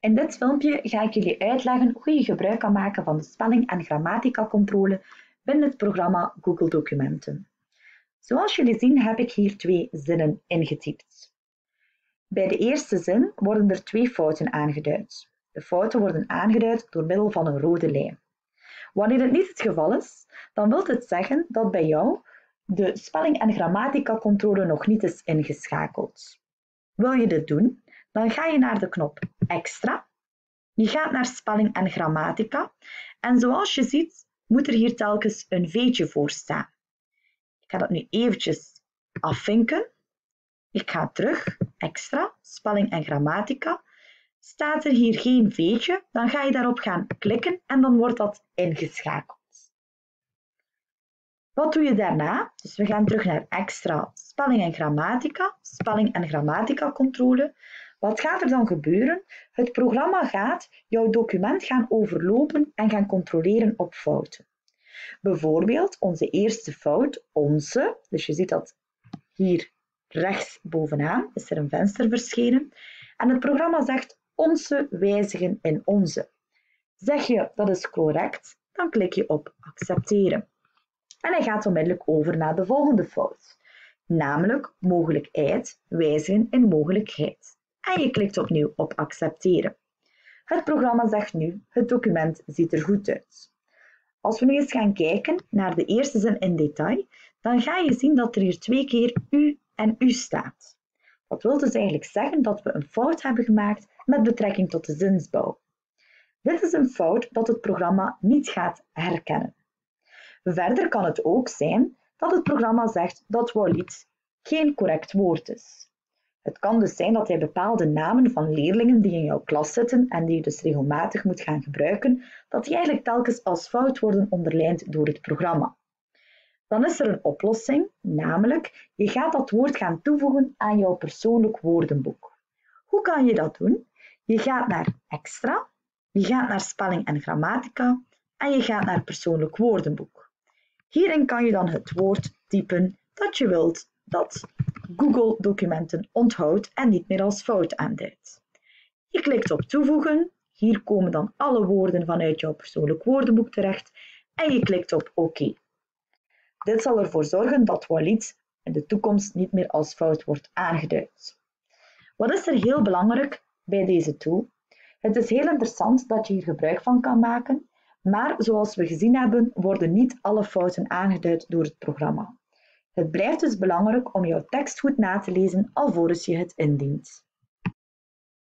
In dit filmpje ga ik jullie uitleggen hoe je gebruik kan maken van de spelling- en grammatica-controle binnen het programma Google Documenten. Zoals jullie zien heb ik hier twee zinnen ingetypt. Bij de eerste zin worden er twee fouten aangeduid. De fouten worden aangeduid door middel van een rode lijn. Wanneer het niet het geval is, dan wil het zeggen dat bij jou de spelling- en grammatica-controle nog niet is ingeschakeld. Wil je dit doen? Dan ga je naar de knop Extra. Je gaat naar spelling en grammatica. En zoals je ziet, moet er hier telkens een veetje voor staan. Ik ga dat nu eventjes afvinken. Ik ga terug, extra, spelling en grammatica. Staat er hier geen veetje, dan ga je daarop gaan klikken en dan wordt dat ingeschakeld. Wat doe je daarna? Dus we gaan terug naar extra spelling en grammatica, spelling en grammatica controle. Wat gaat er dan gebeuren? Het programma gaat jouw document gaan overlopen en gaan controleren op fouten. Bijvoorbeeld onze eerste fout, onze, dus je ziet dat hier rechts bovenaan is er een venster verschenen en het programma zegt onze wijzigen in onze. Zeg je dat is correct, dan klik je op accepteren. En hij gaat onmiddellijk over naar de volgende fout, namelijk mogelijkheid wijzigen in mogelijkheid. En je klikt opnieuw op accepteren. Het programma zegt nu, het document ziet er goed uit. Als we nu eens gaan kijken naar de eerste zin in detail, dan ga je zien dat er hier twee keer u en u staat. Dat wil dus eigenlijk zeggen dat we een fout hebben gemaakt met betrekking tot de zinsbouw. Dit is een fout dat het programma niet gaat herkennen. Verder kan het ook zijn dat het programma zegt dat Walid geen correct woord is. Het kan dus zijn dat hij bepaalde namen van leerlingen die in jouw klas zitten en die je dus regelmatig moet gaan gebruiken, dat die eigenlijk telkens als fout worden onderlijnd door het programma. Dan is er een oplossing, namelijk je gaat dat woord gaan toevoegen aan jouw persoonlijk woordenboek. Hoe kan je dat doen? Je gaat naar extra, je gaat naar spelling en grammatica en je gaat naar persoonlijk woordenboek. Hierin kan je dan het woord typen dat je wilt dat Google documenten onthoudt en niet meer als fout aanduidt. Je klikt op toevoegen. Hier komen dan alle woorden vanuit jouw persoonlijk woordenboek terecht en je klikt op oké. Dit zal ervoor zorgen dat Walid in de toekomst niet meer als fout wordt aangeduid. Wat is er heel belangrijk bij deze tool? Het is heel interessant dat je hier gebruik van kan maken maar zoals we gezien hebben, worden niet alle fouten aangeduid door het programma. Het blijft dus belangrijk om jouw tekst goed na te lezen alvorens je het indient.